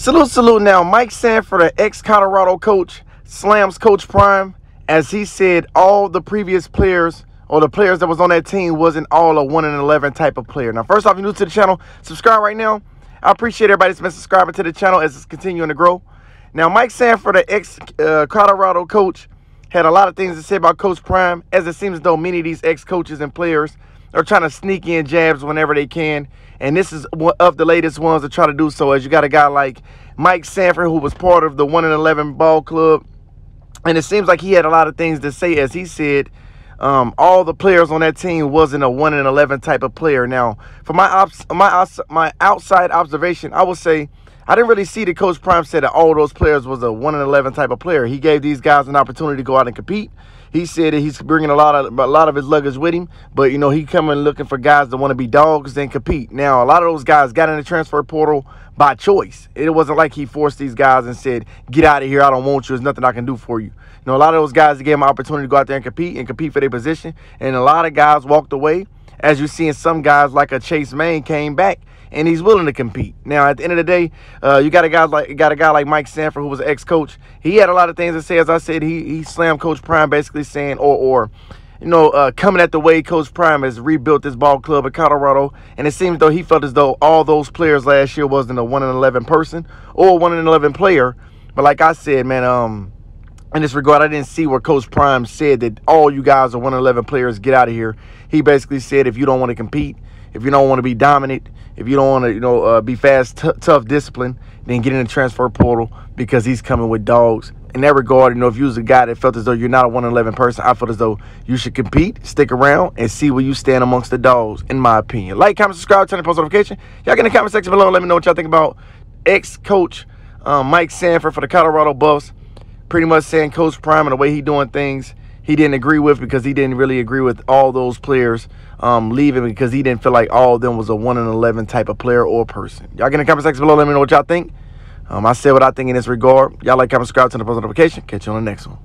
Salute, salute now. Mike Sanford, the ex-Colorado coach, slams Coach Prime as he said all the previous players or the players that was on that team wasn't all a 1 in 11 type of player. Now, first off, you're new to the channel, subscribe right now. I appreciate everybody that's been subscribing to the channel as it's continuing to grow. Now, Mike Sanford, the ex-Colorado uh, coach, had a lot of things to say about Coach Prime, as it seems though many of these ex-coaches and players are trying to sneak in jabs whenever they can. And this is one of the latest ones to try to do so, as you got a guy like Mike Sanford, who was part of the 1 in 11 ball club. And it seems like he had a lot of things to say, as he said, um, all the players on that team wasn't a 1 in 11 type of player. Now, for my, my, my outside observation, I would say I didn't really see that Coach Prime said that all those players was a 1 in 11 type of player. He gave these guys an opportunity to go out and compete. He said that he's bringing a lot of a lot of his luggage with him, but you know he coming looking for guys that want to be dogs and compete. Now a lot of those guys got in the transfer portal by choice. It wasn't like he forced these guys and said, "Get out of here! I don't want you. There's nothing I can do for you." You know a lot of those guys gave him an opportunity to go out there and compete and compete for their position, and a lot of guys walked away. As you're seeing some guys like a Chase Main came back and he's willing to compete. Now, at the end of the day, uh, you got a guy like got a guy like Mike Sanford, who was ex-coach. He had a lot of things to say. As I said, he he slammed Coach Prime, basically saying, or or you know, uh, coming at the way Coach Prime has rebuilt this ball club in Colorado, and it seems though he felt as though all those players last year wasn't a one in eleven person or one in eleven player. But like I said, man, um, in this regard, I didn't see where Coach Prime said that all you guys are one in eleven players. Get out of here. He basically said if you don't want to compete, if you don't want to be dominant, if you don't want to, you know, uh, be fast, tough, disciplined, then get in the transfer portal because he's coming with dogs. In that regard, you know, if you was a guy that felt as though you're not a 111 person, I felt as though you should compete, stick around, and see where you stand amongst the dogs, in my opinion. Like, comment, subscribe, turn on post notification. Y'all get in the comment section below. Let me know what y'all think about ex-coach um, Mike Sanford for the Colorado Buffs. Pretty much saying Coach Prime and the way he doing things he didn't agree with because he didn't really agree with all those players um, leaving because he didn't feel like all of them was a 1 in 11 type of player or person. Y'all get in the comment section below. Let me know what y'all think. Um, I said what I think in this regard. Y'all like, comment, subscribe, turn the post notification. Catch you on the next one.